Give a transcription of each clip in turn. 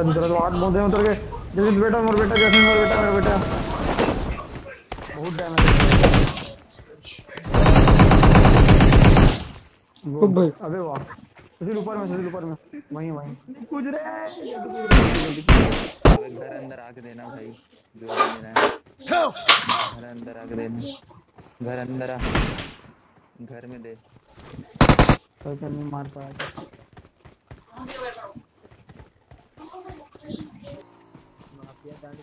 उधर उतर के। जल्दी बेटा मोर बेटा जैसे मोर बेटा मेरा बेटा। बहुत डैमेज खूब भाई। अबे वाह। सुशील ऊपर में सुशील ऊपर में। वहीं वहीं। कुछ रे अबे घर अंदर आके देना भाई। जो मेरा घर अंदर आके देना। घर अंदर आ। घर में दे। कोई तो नहीं मार पाया। माफिया डाली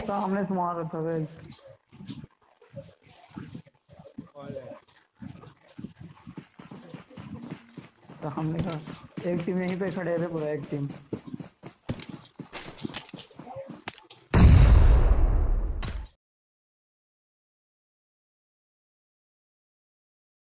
अबे सामने से मार था हमने कहा, एक टीम यहीं पे खड़े थे, पूरा एक टीम।